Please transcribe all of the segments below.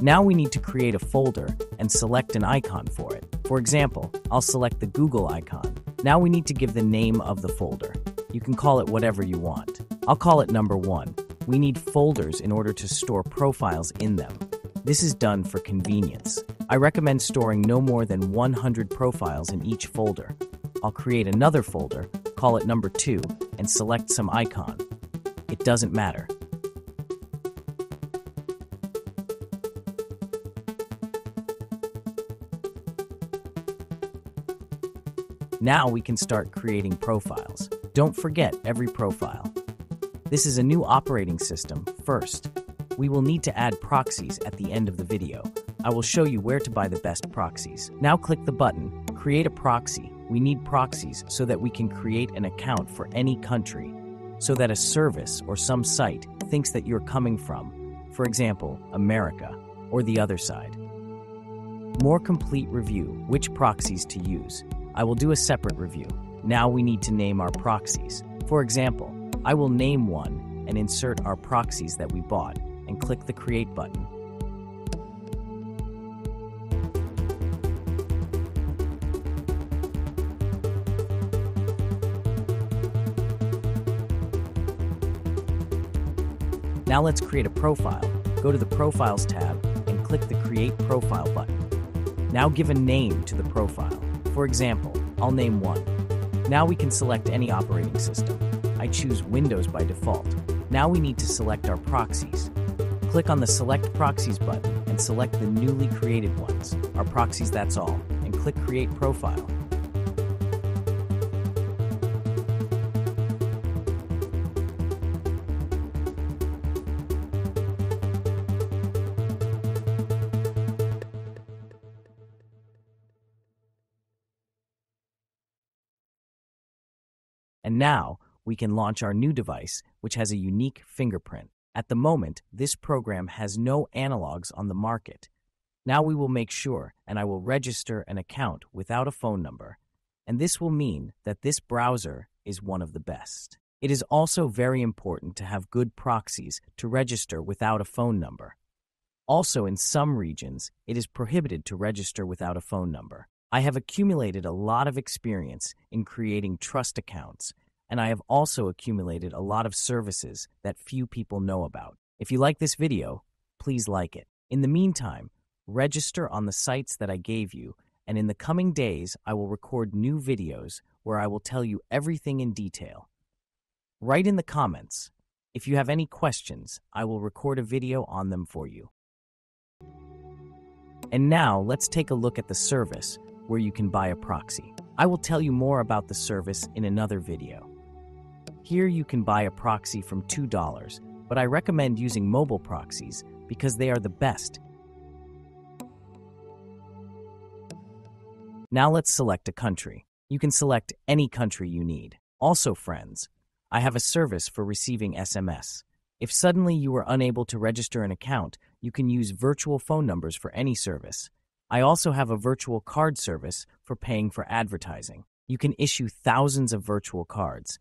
Now we need to create a folder and select an icon for it. For example, I'll select the Google icon. Now we need to give the name of the folder. You can call it whatever you want. I'll call it number one. We need folders in order to store profiles in them. This is done for convenience. I recommend storing no more than 100 profiles in each folder. I'll create another folder, call it number two, and select some icon. It doesn't matter. Now we can start creating profiles. Don't forget every profile. This is a new operating system first. We will need to add proxies at the end of the video. I will show you where to buy the best proxies. Now click the button, Create a Proxy. We need proxies so that we can create an account for any country, so that a service or some site thinks that you're coming from, for example, America, or the other side. More complete review, which proxies to use. I will do a separate review. Now we need to name our proxies. For example, I will name one and insert our proxies that we bought and click the Create button. Now let's create a profile. Go to the Profiles tab and click the Create Profile button. Now give a name to the profile. For example, I'll name one. Now we can select any operating system. I choose Windows by default. Now we need to select our proxies. Click on the Select Proxies button and select the newly created ones, our proxies that's all, and click Create Profile. And now we can launch our new device, which has a unique fingerprint. At the moment, this program has no analogs on the market. Now we will make sure, and I will register an account without a phone number. And this will mean that this browser is one of the best. It is also very important to have good proxies to register without a phone number. Also, in some regions, it is prohibited to register without a phone number. I have accumulated a lot of experience in creating trust accounts, and I have also accumulated a lot of services that few people know about. If you like this video, please like it. In the meantime, register on the sites that I gave you, and in the coming days, I will record new videos where I will tell you everything in detail. Write in the comments. If you have any questions, I will record a video on them for you. And now let's take a look at the service where you can buy a proxy. I will tell you more about the service in another video. Here you can buy a proxy from $2, but I recommend using mobile proxies because they are the best. Now let's select a country. You can select any country you need. Also, friends, I have a service for receiving SMS. If suddenly you are unable to register an account, you can use virtual phone numbers for any service. I also have a virtual card service for paying for advertising. You can issue thousands of virtual cards.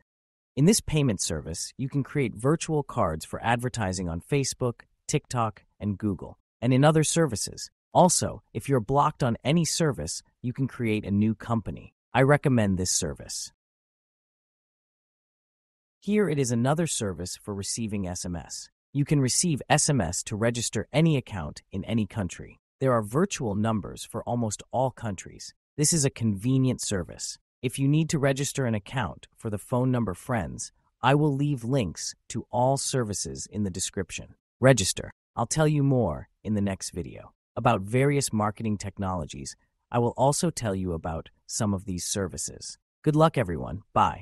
In this payment service, you can create virtual cards for advertising on Facebook, TikTok, and Google, and in other services. Also, if you're blocked on any service, you can create a new company. I recommend this service. Here it is another service for receiving SMS. You can receive SMS to register any account in any country. There are virtual numbers for almost all countries. This is a convenient service. If you need to register an account for the phone number Friends, I will leave links to all services in the description. Register. I'll tell you more in the next video. About various marketing technologies, I will also tell you about some of these services. Good luck, everyone. Bye.